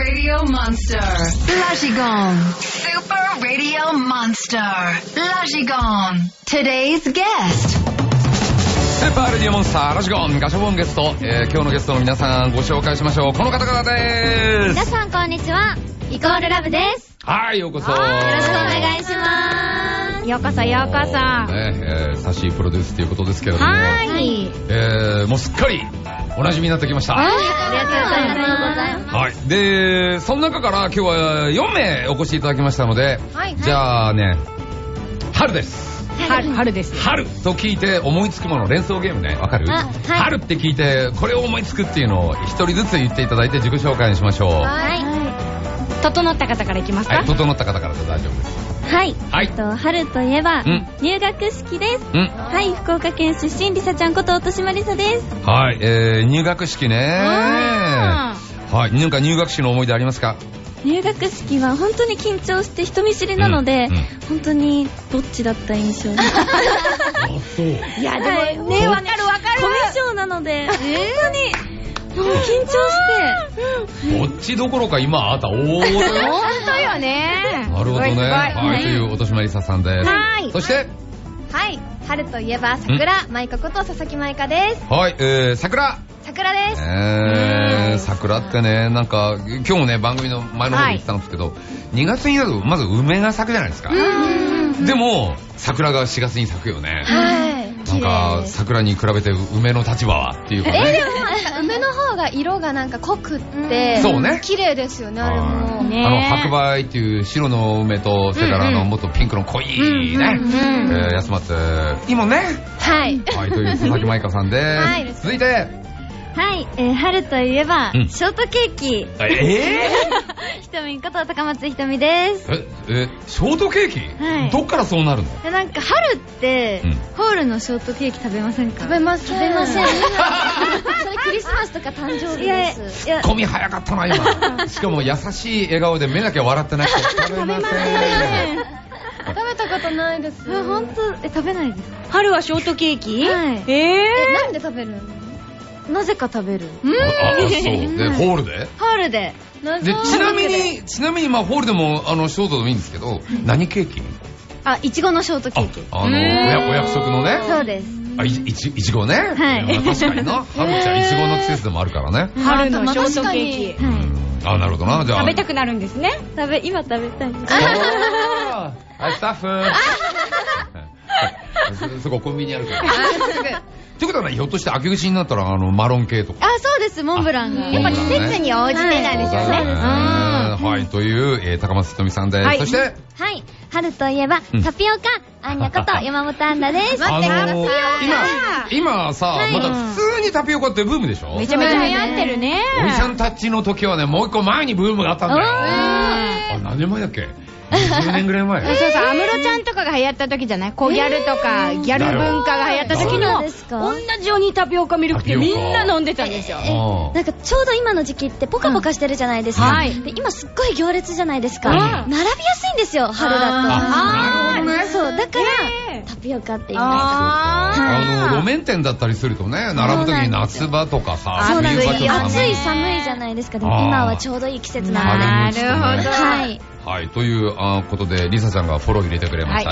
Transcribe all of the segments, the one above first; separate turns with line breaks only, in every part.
Radio Monster. Lajigon. Super Radio Monster. Lajigon. Today's guest.
スーパーレディオモンスターラジゴンガシャボンゲスト、えー今日のゲストの皆さんご紹介しましょうこの方々で
皆
す
さんこんにちは。イコールラブです。
はいようこそ
よろしくお願いします。ようこそようこそ。は
ねえー、サシープロデュースということですけれども
ーい。
えー、もうすっかりお馴染みになってきました
ありがとうございます。
はい。で、その中から今日は4名お越しいただきましたので、
はい
じゃあね、春です。
春春です。
春と聞いて思いつくもの連想ゲームねわかる、
あはい
春って聞いてこれを思いつくっていうのを一人ずつ言っていただいて自己紹介にしましょうは
はい。
整った方からいきますか？
い整った方からで大丈夫です
はい。
はい。
えっと、春といえば
うん、
入学式です。
うん。
はい、福岡県出身、りさちゃんこと音島りさです。
はい。えー、入学式ね。
あ
はい。なんか入学式の思い出ありますか？
入学式は本当に緊張して人見知りなので、
うんうん。
本当にぼっちだった印象？です。
あそう。
いや、
はい。
でも、ね、わかるわかる。
コミュ障なので、本当に、もう緊張して、
こっちどころか今あなた大
本当よね。
なるほどね。はいという音島りささんです。
はい。
そして。
はい、春といえば桜、舞香こと佐々木舞香です。
はいえー、桜。
桜です。
えー、桜ってね、なんか、今日もね、番組の前の方で言ってたんですけど、2月になると、まず梅が咲くじゃないですか。でも、桜が4月に咲くよね。
はい。
なんか、桜に比べて梅の立場はっていうかね。
梅の方が色がなんか濃くって、
そうね
綺麗ですよね、あれも。
ね
あの、白梅っていう白の梅と、それからあの、もっとピンクの濃いね、えー、安松、いいもんね。
はい。
はい、という佐々木舞香さんです。
はい
続いて、
はい、えー春といえば、
うん。
ショートケーキ。
え
ひとみんこと高松ひとみです。
ー、え、え、ショートケーキ、
はい。
どっからそうなるの？
でなんか春って、
うん。
ホールのショートケーキ食べませんか？
食べます。
食べません。
それクリスマスとか誕生日
いや
です。
いや、
ツッコミ早かったな今。しかも優しい笑顔で目だけ笑ってなくて食べません。
食べたことないです。
あ本当？え食べないです。
春はショートケーキ？
はい。
え
え、
ー
なんで食べるの？
なぜか食べる。
あそう。でホールで？
ホールで。
でちなみにちなみにまあホールでもあのショートでもいいんですけど何ケーキ？
あ、いちごのショートケ
あ
ーキ。
あのおやお約束のね？
そうです。
あいいちいちごね？
はい。
まあ確かにな。春ちゃんいちごの季節でもあるからね。
春のショートケーキ。
う
はい。
ん。あなるほどな。じゃあ。
食べたくなるんですね。
食べ、今食べたい。です。
あーはいスタッフ。そそこコンビニあるからってことはねひょっとして秋口になったらあのマロン系とか。
あ、そうです、モンブランが。
やっぱ季節
に応じてなん
そうだね。はいというえー高松ひとみさんです。
はい。
そして
はい。春といえば、
うん。
タピオカ、あんにゃこと 山本アンナです。
あのー今今さ
はい。
また普通にタピオカってブームでしょ？
めちゃめちゃ流行ってるね。
おじさんたちの時はねもう一個前にブームがあったんだよ。あ何年前だっけ？20年ぐらい前？
そうそう、安室ちゃんとかが流行った時じゃない？小ギャルとか、ギャル文化が流行った時に
そう
も、
ですか。
同じようにタピオカミルクってみんな飲んでたんですよ。
あ
なんかちょうど今の時期ってポカポカしてるじゃないですか。
うんはい。
で今すっごい行列じゃないですか。
うん。
並びやすいんですよ、春だと。
あなるほどね。
そう、だから、
ね
タピオカっていうのが。
あ
あの路面店だったりするとね並ぶ時に夏場とかさ
そうなんです
冬場ちょっと
暑い寒いじゃないですか。でも今はちょうどいい季節なので。
なるほど。
はい。
はい、というあことで、リサちゃんがフォロー入れてくれました。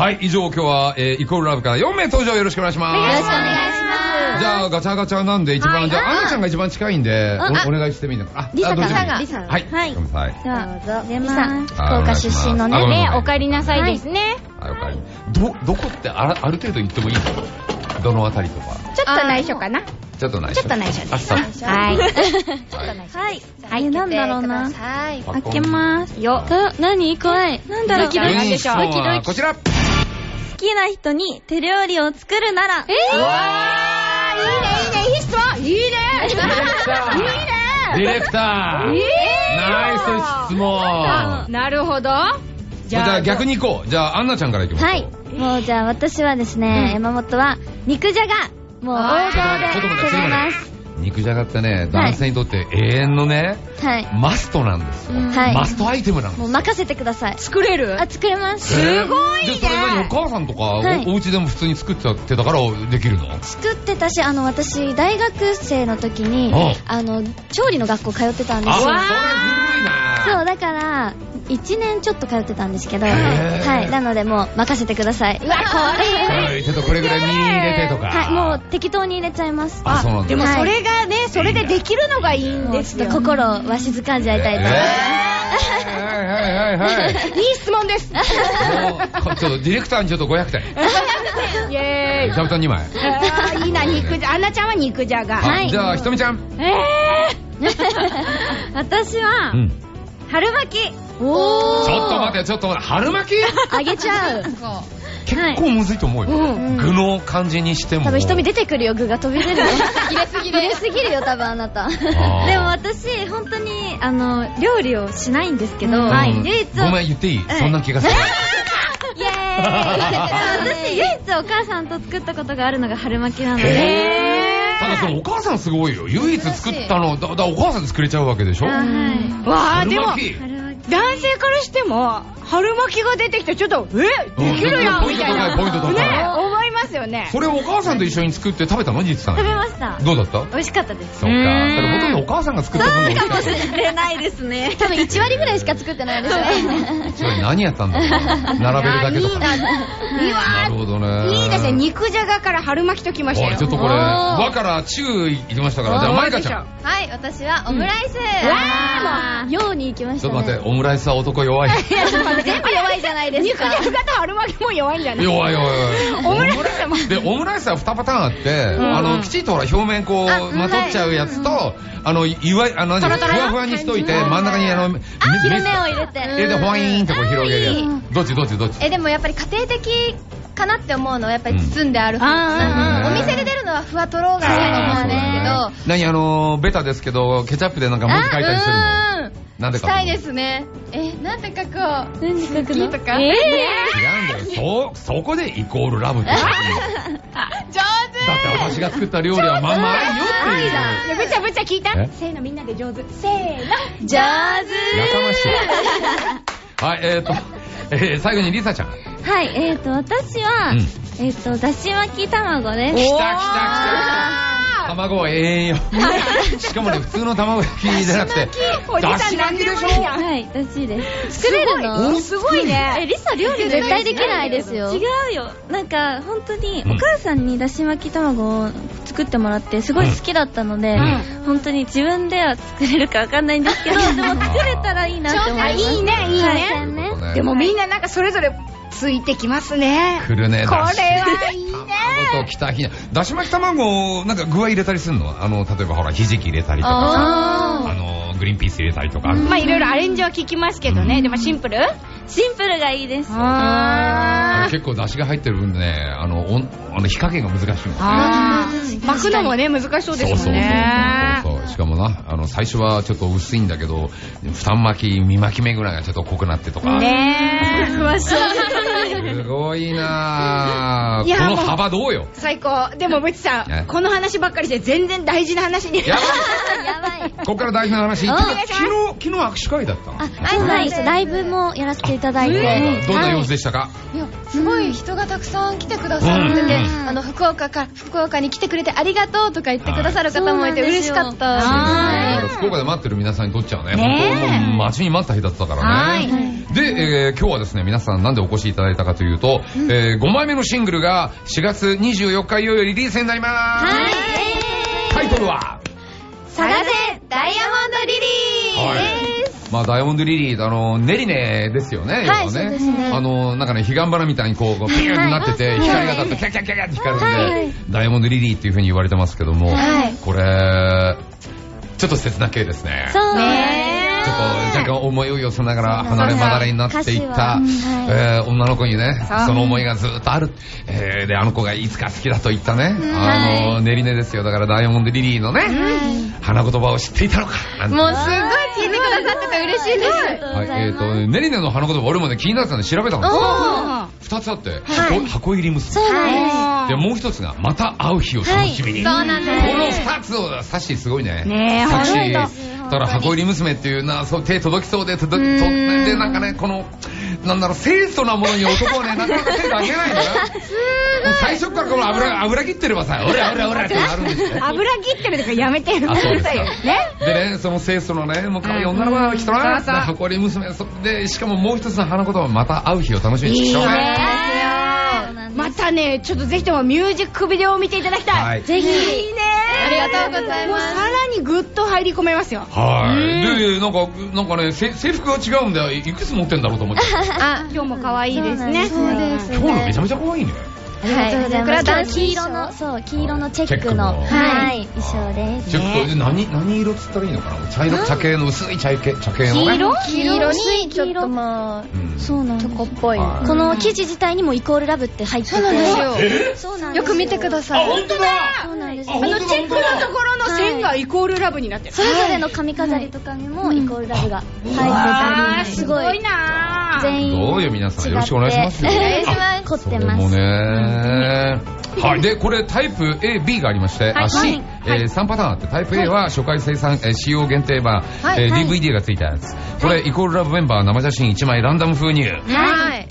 はい
以上今日は、えーイコールラブから4名登場よろしくお願いします。
よろしくお願いします。
じゃあ、ガチャガチャなんで一番、
はい
じゃあ、アンナちゃんが一番近いんで、
あ
おお願いしてみるのあ、
リサ
あどうぞ。
さんが。
リサ。
はい、
はい。
ごめんなさい。
では、
どうぞ
リサ福
あ
岡出身のね。
ね、お帰りなさいですね。
はい、おかえり。ど、どこってあらある程度言ってもいいの？どのあたりとか。
ちょっと内緒かな。
ちょっとない
ちょっと内緒です。
あ、そう。
はい。
はい。
はい。
はい。
えなんだろうな。
はい。
開けます。よ。な、何?怖い。なんだろう、
ドキドキ
文章はこちら
好きな人に手料理を作るなら。え
う。わ
いいね、いいね、いい質問いいね
ディレクターディレクターナイス質問
なるほど。
じゃあ逆に行こう。じゃあ、アンナちゃんから行きましょう。
はい。もうじゃあ私はですね、山本は肉じゃが。もう王道で攻めます。。
肉じゃがってね、男性にとって永遠のね、
はい。
マストなんですよ。
はい
マストアイテムなんですよ。
もう任せてください。
作れる？
あ、作れます。
すごいね。で、それ何お母さんとか、
はい
おお家でも普通に作っちゃってたからできるの？
作ってたし、あの、私、大学生の時に
う、
あの、調理の学校通ってたんで
あ、
すよ
そ
う、だから、1年ちょっと通ってたんですけど、はい。なので、もう、任せてください。うわ、これ
はいちょっとこれぐらい身に入れてとか。
はい、もう、適当に入れちゃいます。
あ、そうなんだ。
でも
はい
それがね、それでできるのがいいんですよ。
心をわしづかんじゃいたいと思います。
はいはいはいはい。
いい質問です。
もうちょっとディレクターにちょっと500点。
イェーイ。
座布団2枚。
いいな、肉じゃ、アンナちゃんは肉じゃが。
はい
じゃあ、ひとみちゃん。
私は
う、ん。
春巻き。
お
ちょっと待って、ちょっと待って、春巻き？
あげちゃう。
結構むずいと思うよ。
ん
具の感じにしても。
多分瞳出てくるよ、具が飛び出るよ。入れすぎ入れすぎるよ、多分あなた。
でも私、本当に、あの、料理をしないんですけど、
うん
はい、唯一、
ごめん、言っていい？そんな気がする。
イエーイ私、唯一お母さんと作ったことがあるのが春巻きなので、
へただそのお母さんすごいよ。唯一作ったの、だ、だお母さんで作れちゃうわけでしょ？
はい。
わあ、でも。男性からしても、春巻きが出てきて、ちょっと、え？できるやん
ポイント高い
みたいな。
ポイント高い
ね、思いますよね。
それをお母さんと一緒に作って食べたの？実さん。
食べました。
どうだった？
美味しかったです。
そうか。それほとんどお母さんが作った分が美味しかった。
知れないですね。
多分1割ぐらいしか作ってないですよね。
それ何やったんだろうな並べるだけとか。
いやいいな。
るほどね。
いいですね。肉じゃがから春巻きときました。
ちょっとこれ、和から中行きましたから、じゃあ、マイカちゃん。
はい、私はオムライス。
わー
ように行きましたね。
ちょっと待って、オムライスは男弱い。
全部弱いじゃないです
肉じゃ
か。
がと春巻きも弱いんじゃない？
弱い弱い弱い。
オムライスも。
で、オムライスは2パターンあって、あの、きちっとほら、表面こ
あ
う、まとっちゃうやつと、あの、いわあの、ふわふわにしといて、真ん中にあの、め
切れ
め
目を入れて。
入れて、ほわいーんってこう広げるやつ。どっちどっちどっち？
え、でもやっぱり家庭的かなって思うのはやっぱり包んである方。
あ
ー
お店で出るのはふわとろがいいと思うんですけど。
何あの、ベタですけど、ケチャップでなんか文字書いたりするの？なんで書くの
したいですね。え、なんて書こう。
何書くの？
とか？
え
違うんだよ。そ、そこでイコールラブって書くの。だって私が作った料理はまんま愛よっていう。
ぶちゃぶちゃ聞いた？
え？
せーのみんなで上手。せーの。
上手
やかましい。はい、えーと、えー、最後にリサちゃん。
はい、えーと、私は、
うん
えーと、だし巻き卵です。
来た来た来た来た。卵は永遠よ。しかもね、普通の卵焼きじゃなくて、
おじさん
だし巻きでしょ？
はい、だしです。
作れるの
すごい
え、
ね。
リサ料理
絶対できないですよ
違うよ。なんか、本当に、
うん
お母さんにだし巻き卵を作ってもらって、すごい好きだったので、
うん
本当に自分では作れるかわかんないんですけど、でも作れたらいいなって思います。
いいね、いい
はい
ね。
ね
でもみんななんかそれぞれついてきますね。
来るね、
これはいいね。
卵ときたひな。だし巻き卵、なんか具合入れたりするの？あの、例えばほら、ひじき入れたりとかさ、
あ
あの、グリーンピース入れたりとか。
まあいろいろアレンジは聞きますけどね。
うん
でもシンプル？
シンプルがいいです。
結構出汁が入ってる分ね、あの、おんあの火加減が難しいの。
あー。巻くのもね、難しそうですもんね。
そうそうそうそう。しかもな、あの、最初はちょっと薄いんだけど、二巻き、三巻き目ぐらいがちょっと濃くなってとか。
ねえ。
詳しい。
すごいなこの幅どうよ？
最高。でも、ぶちさ
ね
ん、この話ばっかりして全然大事な話に。
やばい
やばい。
ここから大事な話。昨日、昨日握手会だったの
あ、そうなんです。ライブもやらせていただいて。
うんどんな様子
で
でしたか？
いや、すごい人がたくさん来てくださってて、
うん
あの、福岡か、福岡に来てくれてありがとうとか言ってくださる方もいて
はい
嬉しかった
福岡で待ってる皆さんにとっちゃうね。本当待ちに待った日だったから
はい
ね。で、えー今日はですね、皆さんなんでお越しいただいたかというと、え5枚目のシングルが4月24日いよいよリリースになります。
はい。
タイトルは？
探せ
まあ、ダイヤモンドリリー、あの、ネリネですよね、要は
そうですね。
あの、なんかね、彼岸花みたいにこう、ピューってなってて、光が当たって、キャキャキャキャって光るんで、
はい。
ダイヤモンドリリーっていう風に言われてますけども、
はい。
これ、ちょっと切な系ですね。
そう
ね
若干思いを寄せながら離れ離れになっていった、えー女の子にね
そ
の思いがずっとある。えーで、あの子がいつか好きだと言ったね、あの、ネリネですよ。だからダイヤモンドリリーのね、花言葉を知っていたのか。
もうすごい聞いてくださってて嬉しいです。
はい、えっ、と、ネリネの花言葉俺もね、気になってたんで調べたんですよ。
おー
2つあって、
はい
箱箱入り娘。
そうなん
で、もう一つが、また会う日を楽しみに。
はいそうなんです
この二つを、サッシーすごいね。
ねえ
サッシーだから箱入り娘っていうな、そう手届きそうで、届き、とで、なんかね、この、なんだろう、清楚なものに男はね、なかなか手が出ないんだよ。もう最初からこの油、油切ってればさ、オラオラオラってなるんですよ。
油切ってるとかやめてよ。
あそうですか
ね。
でね、その清楚のね、もう可愛い女の子が来たな、
そうそう
箱入り娘、そで、しかももう一つの花言葉はまた会う日を楽しみにしましょうね。
またね、ちょっとぜひともミュージックビデオを見ていただきたい。
はい
ぜひ。
いいね
ありがとうございます
もうさらにぐっと入り込めますよ。
はい。で、なんか、なんかね、せ制服が違うんだよ。いくつ持ってんだろうと思って。
あ、今日も可愛いですね。
そうです
今日のめちゃめちゃ可愛いね。
ありがとうございます。
これは
黄色の、そう、黄色のチェックの、はい、衣装です。
ちょっと、何、何色っつったらいいのかな？茶色、茶系の薄い茶系、茶系のね。
黄色？に、ちょっとまあ、
うん
そうなん。
チョコっぽい。
はい
この生地自体にもイコールラブって入ってて。そうなんですよ。そうなんです
よく見てくだ
あ、
さい。
本当だ
そうなんです
あ
あのチェックのところの線がイコールラブになってる。
それぞれの髪飾りとかにもイコールラブが入ってたり、すごい、
な
全員。
どうよ皆さん。よろしくお願いしますよ。
お願いし
あ
ます。凝ってます。
ね、はい。で、これタイプ A、B がありまして、あ、C、えー3パターンあって、タイプ A は初回生産、えー使用限定版、えー DVD がついたやつ。これ、イコールラブメンバー生写真1枚ランダム封入。
はい。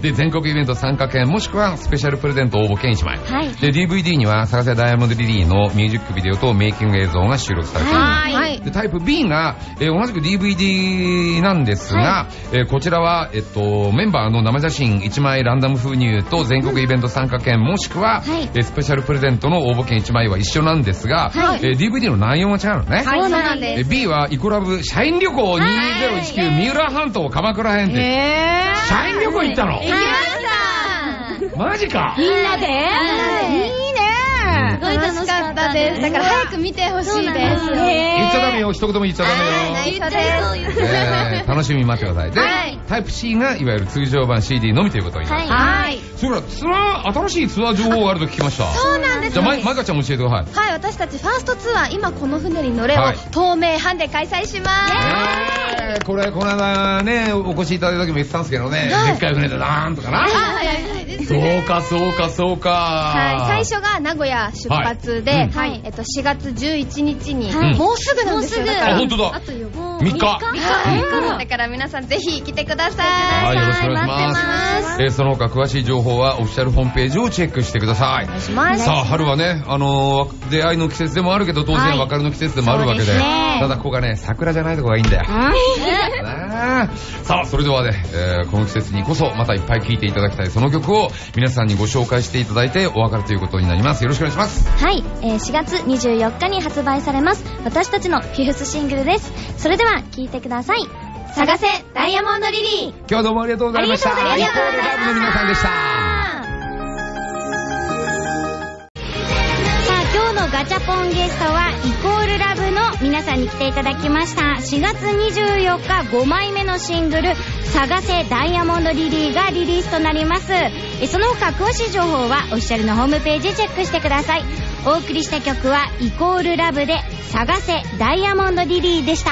で、全国イベント参加券、もしくはスペシャルプレゼント応募券1枚。
はい
で、DVD には、探せダイヤモンドリリーのミュージックビデオとメイキング映像が収録されています。
はい。
でタイプ B が、えー同じく DVD なんですが、えーこちらは、えっと、メンバーの生写真1枚ランダム封入と全国イベント参加券もしくは、
はい。
えースペシャルプレゼントの応募券1枚は一緒なんですが、
はい。
えー DVD の内容が違うのね。
はい、そうなん
え
です。
ー B はイコラブ社員旅行2019三浦半島鎌倉編って、
え
社員旅行行ったの？
行きました。
マジか。
ー。みんなで？いい。ね
すごい楽しかったです。
だから早く見てほしいです。
す。
言っちゃダメよ、一言も言っちゃダメよ。楽しみに待ってください。で、
はい
タイプ C がいわゆる通常版 CD のみということになります。
はい。
それからツアー、新しいツアー情報があると聞きました。
そうなんです
じゃあ、ま、まいかちゃん教えてください。
はい、私たちファーストツアー、今この船に乗れを
はい
透明版で開催します。
えーこれ、この間ね、お越しいただいた時も言ってたんですけどね、でっかい船でなんとかな。
はい、はい、です。
そうか、そうか、そうか。
はい、最初が名古屋出発で、
はい。
はい、えっと、4月11日に、
はい。
もうすぐなんですよ。
もうすぐ。
あ本当だ。
あとよ
もう
3日。
はい、だから皆さんぜひ来てください。
はい、よろしくお願いします。
ます。
えーその他詳しい情報はオフィシャルホームページをチェックしてください。
ます。
さあ、春はね、あのー出会いの季節でもあるけど、当然別れの季節でもあるわけで、
そうですね
ただここがね、桜じゃないとこがいいんだよ。さあ、それではね、えーこの季節にこそまたいっぱい聴いていただきたいその曲を皆さんにご紹介していただいてお別れということになります。よろしくお願いします。
はい、えー4月24日に発売されます私たちのフィフスシングルですそれでは聴いてください探せダイヤモンドリリー
今日はどうもありがとうございました。
ありがとうございました
皆さんでした。
今日のガチャポンゲストはイコールラブの皆さんに来ていただきました4月24日5枚目のシングル「探せダイヤモンドリリー」がリリースとなります。その他詳しい情報はオフィシャルのホームページチェックしてください。お送りした曲はイコールラブで「探せダイヤモンドリリー」でした。